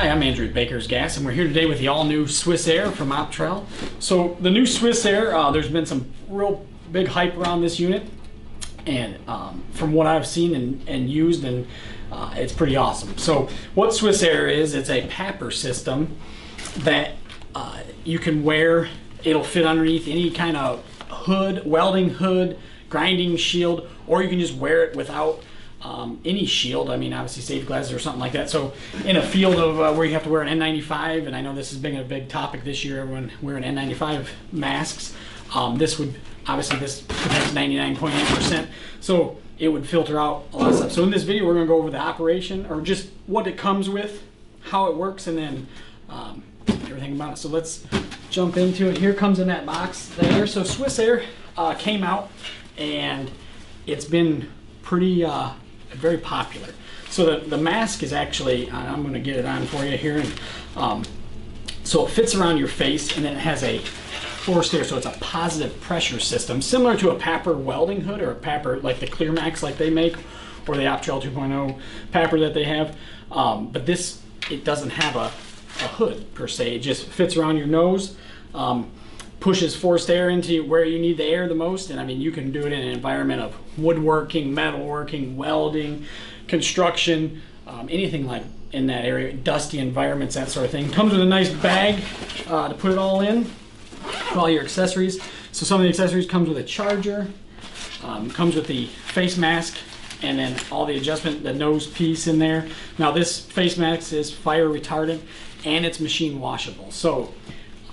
Hi, I'm Andrew at Baker's Gas, and we're here today with the all-new Swiss Air from Optrel. So the new Swiss Air, uh, there's been some real big hype around this unit, and um, from what I've seen and, and used, and uh, it's pretty awesome. So what Swiss Air is, it's a PAPR system that uh, you can wear. It'll fit underneath any kind of hood, welding hood, grinding shield, or you can just wear it without um, any shield. I mean, obviously safety glasses or something like that. So in a field of uh, where you have to wear an N95, and I know this has been a big topic this year, everyone wearing N95 masks, um, this would, obviously this protects 99.8%. So it would filter out a lot of stuff. So in this video, we're gonna go over the operation or just what it comes with, how it works, and then um, everything about it. So let's jump into it. Here comes in that box there. So Swiss Air uh, came out and it's been pretty uh, very popular. So the, the mask is actually, I'm going to get it on for you here. And, um, so it fits around your face and then it has a forced air, so it's a positive pressure system, similar to a PAPR welding hood or a PAPR like the Clearmaxx like they make, or the Optrel 2.0 PAPR that they have. Um, but this, it doesn't have a, a hood per se. It just fits around your nose. Um, pushes forced air into where you need the air the most. And I mean, you can do it in an environment of woodworking, metalworking, welding, construction, um, anything like in that area, dusty environments, that sort of thing. Comes with a nice bag uh, to put it all in, all your accessories. So some of the accessories comes with a charger, um, comes with the face mask, and then all the adjustment, the nose piece in there. Now this face mask is fire retardant and it's machine washable. So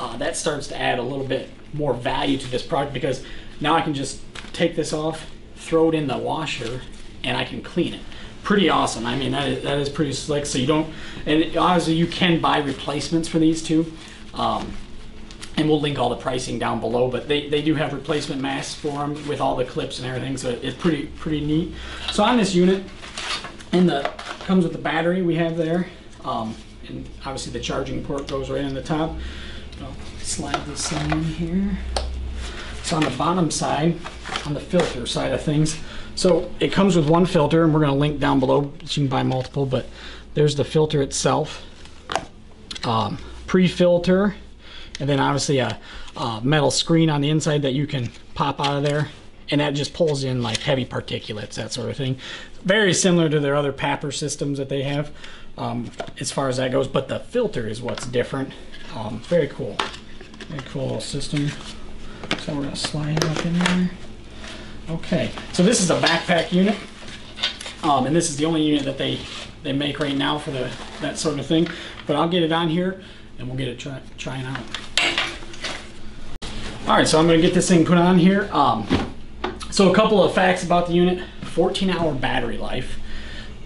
uh, that starts to add a little bit more value to this product because now I can just take this off, throw it in the washer, and I can clean it. Pretty awesome. I mean, that is, that is pretty slick. So you don't, and obviously you can buy replacements for these two. Um, and we'll link all the pricing down below, but they, they do have replacement masks for them with all the clips and everything, so it's pretty pretty neat. So on this unit, and the comes with the battery we have there, um, and obviously the charging port goes right in the top. I'll slide this thing in here. So on the bottom side, on the filter side of things, so it comes with one filter, and we're going to link down below. You can buy multiple, but there's the filter itself. Um, pre-filter, and then obviously a, a, metal screen on the inside that you can pop out of there, and that just pulls in like heavy particulates, that sort of thing. Very similar to their other PAPR systems that they have, um, as far as that goes. But the filter is what's different. Um, very cool. Very cool little system. So we're gonna slide it up in there. Okay, so this is a backpack unit. Um, and this is the only unit that they, they make right now for the that sort of thing. But I'll get it on here and we'll get it try, trying out. All right, so I'm gonna get this thing put on here. Um, so a couple of facts about the unit, 14 hour battery life.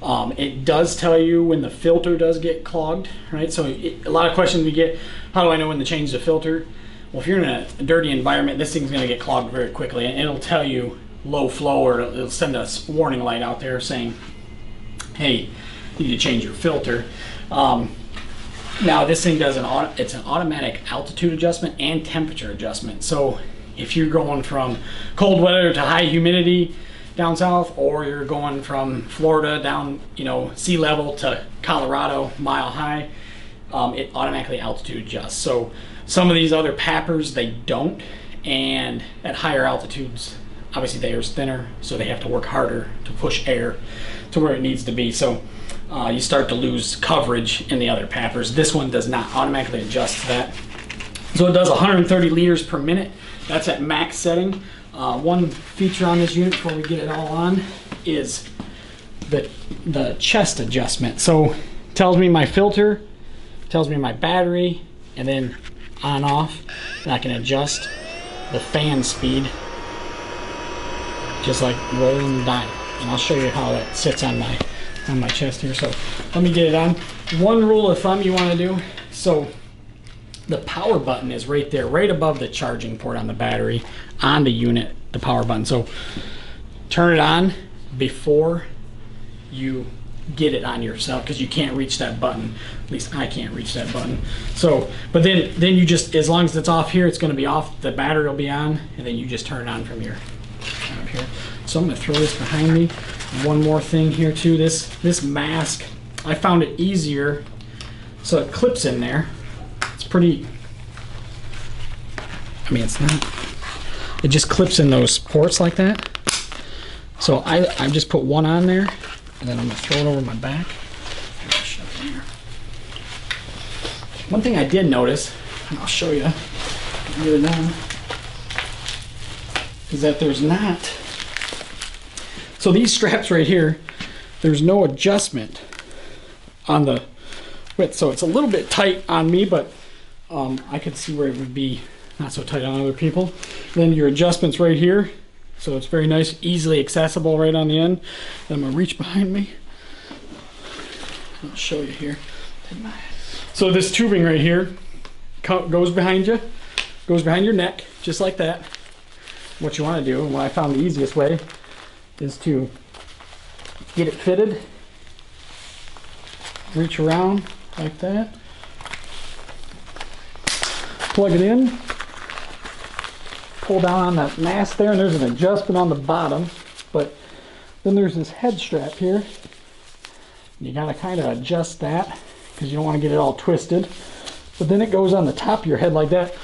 Um, it does tell you when the filter does get clogged, right? So it, a lot of questions we get, how do I know when to change the filter? Well, if you're in a dirty environment, this thing's gonna get clogged very quickly and it'll tell you low flow or it'll send a warning light out there saying, hey, you need to change your filter. Um, now this thing does an it's an automatic altitude adjustment and temperature adjustment. So if you're going from cold weather to high humidity down south, or you're going from Florida down, you know, sea level to Colorado, mile high, um, it automatically altitude adjusts. So some of these other PAPRs, they don't, and at higher altitudes, obviously the air is thinner, so they have to work harder to push air to where it needs to be. So uh, you start to lose coverage in the other PAPRs. This one does not automatically adjust to that. So it does 130 liters per minute. That's at max setting. Uh, one feature on this unit before we get it all on is the, the chest adjustment. So tells me my filter, tells me my battery, and then on off. And I can adjust the fan speed just like rolling the dial. And I'll show you how that sits on my on my chest here. So let me get it on. One rule of thumb you want to do, so the power button is right there, right above the charging port on the battery, on the unit, the power button. So turn it on before you get it on yourself because you can't reach that button. At least I can't reach that button. So, but then then you just, as long as it's off here, it's going to be off. The battery will be on, and then you just turn it on from up here. So I'm to throw this behind me. One more thing here too. This this mask, I found it easier So it clips in there. Pretty. I mean, it's not. It just clips in those ports like that. So I I just put one on there, and then I'm gonna throw it over my back. One thing I did notice, and I'll show you, down, is that there's not. So these straps right here, there's no adjustment on the width. So it's a little bit tight on me, but um, I could see where it would be not so tight on other people. Then your adjustments right here. So it's very nice, easily accessible right on the end. And I'm gonna reach behind me. I'll show you here. So this tubing right here goes behind you, goes behind your neck, just like that. What you want to do, and what I found the easiest way, is to get it fitted. Reach around like that. Plug it in. Pull down on that mast there, and there's an adjustment on the bottom. But then there's this head strap here. You gotta kind of adjust that because you don't want to get it all twisted. But then it goes on the top of your head like that.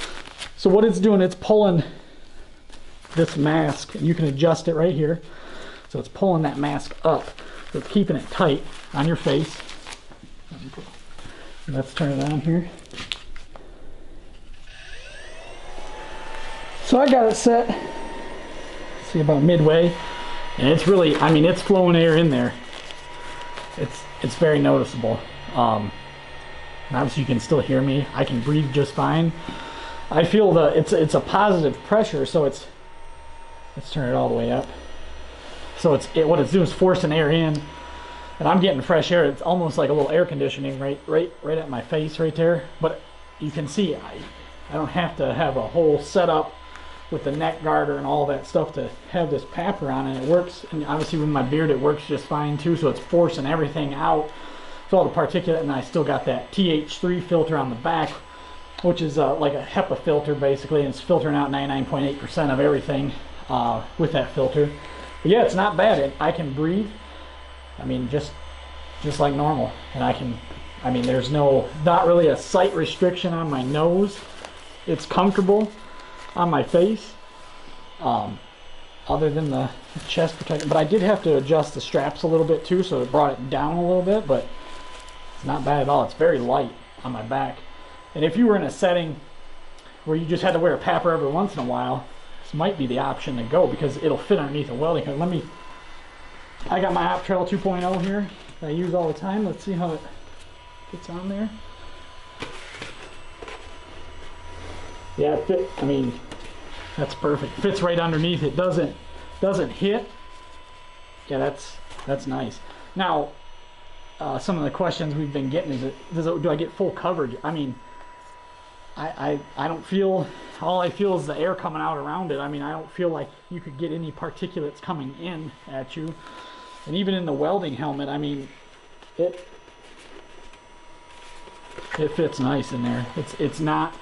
So what it's doing, it's pulling this mask, and you can adjust it right here. So it's pulling that mask up. So it's keeping it tight on your face. Let's turn it on here. So I got it set, see about midway, and it's really, I mean, it's flowing air in there. It's it's very noticeable. Um, obviously, you can still hear me. I can breathe just fine. I feel the it's it's a positive pressure, so it's let's turn it all the way up. So it's it, what it's doing is forcing air in, and I'm getting fresh air. It's almost like a little air conditioning right right right at my face right there. But you can see I I don't have to have a whole setup with the neck garter and all that stuff to have this PAPR on and it works and obviously with my beard it works just fine too so it's forcing everything out. So all the particulate and I still got that TH3 filter on the back which is uh, like a HEPA filter basically and it's filtering out 99.8% of everything uh, with that filter. But yeah it's not bad. It, I can breathe. I mean just just like normal. And I can I mean there's no not really a sight restriction on my nose. It's comfortable on my face um, other than the chest protection. But I did have to adjust the straps a little bit too so it brought it down a little bit but it's not bad at all. It's very light on my back. And if you were in a setting where you just had to wear a PAPR every once in a while this might be the option to go because it'll fit underneath a welding hook let me I got my Optrel 2.0 here I use all the time. Let's see how it fits on there Yeah, it fit, I mean, that's perfect. Fits right underneath. It doesn't doesn't hit. Yeah, that's that's nice. Now, uh, some of the questions we've been getting is, it, does it, do I get full coverage? I mean, I, I I don't feel all I feel is the air coming out around it. I mean, I don't feel like you could get any particulates coming in at you. And even in the welding helmet, I mean, it it fits nice in there. It's it's not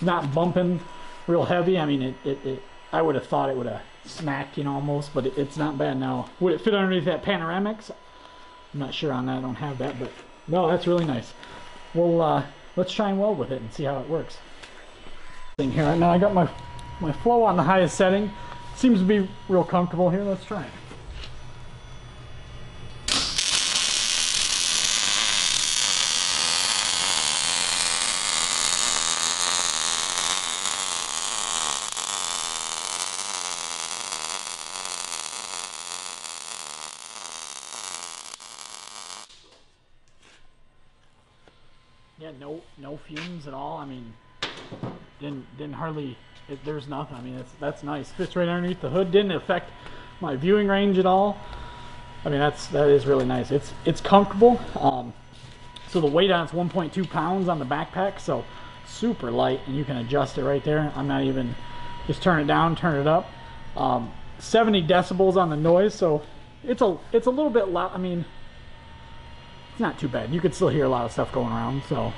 not bumping real heavy. I mean, it, it, it I would have thought it would have smacked, you know, almost, but it, it's not bad now. Would it fit underneath that Panoramaxx? I'm not sure on that. I don't have that, but no, that's really nice. Well, uh, let's try and weld with it and see how it works. Thing here right now, I got my my flow on the highest setting. Seems to be real comfortable here. Let's try it. Yeah, no fumes at all. I mean, didn't didn't hardly. It, there's nothing. I mean, it's that's nice. Fits right underneath the hood. Didn't affect my viewing range at all. I mean, that's that is really nice. It's it's comfortable. Um, so the weight on it's 1.2 pounds on the backpack. So super light, and you can adjust it right there. I'm not even just turn it down, turn it up. Um, 70 decibels on the noise, so it's a it's a little bit loud. I mean, it's not too bad. You could still hear a lot of stuff going around, so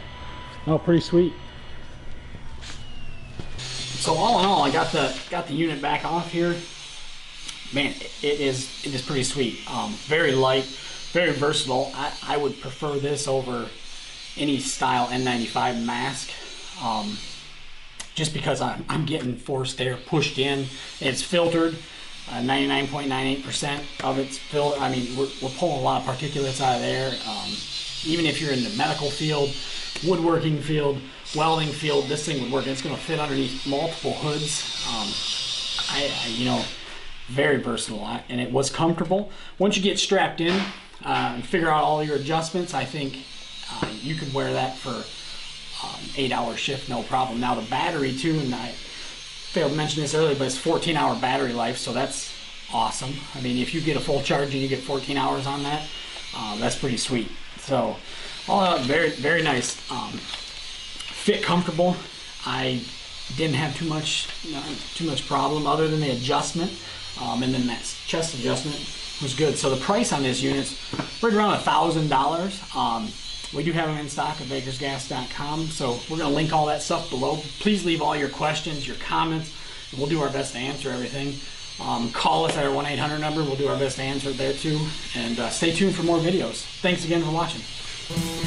no, pretty sweet. So all in all, I got the got the unit back off here. Man, it is it is pretty sweet. Um, very light, very versatile. I, I would prefer this over any style N95 mask. Um, just because I'm, I'm getting forced air pushed in. It's filtered. Uh, 99.98% of it's filled. I mean, we're, we're pulling a lot of particulates out of there. Um, even if you're in the medical field, woodworking field, welding field, this thing would work. It's going to fit underneath multiple hoods. Um, I, I, you know, very versatile, and it was comfortable. Once you get strapped in uh, and figure out all your adjustments, I think uh, you could wear that for um, eight hour shift, no problem. Now the battery too, and I failed to mention this earlier, but it's 14 hour battery life, so that's awesome. I mean, if you get a full charge and you get 14 hours on that, uh, that's pretty sweet. So, all in all, very very nice. Um, fit comfortable. I didn't have too much uh, too much problem other than the adjustment, um, and then that chest adjustment was good. So the price on this unit's right around a thousand dollars. Um, we do have them in stock at bakersgas.com, so we're going to link all that stuff below. Please leave all your questions, your comments, and we'll do our best to answer everything. Um, call us at our 1 800 number, we'll do our best to answer there too. And uh, stay tuned for more videos. Thanks again for watching. Thank.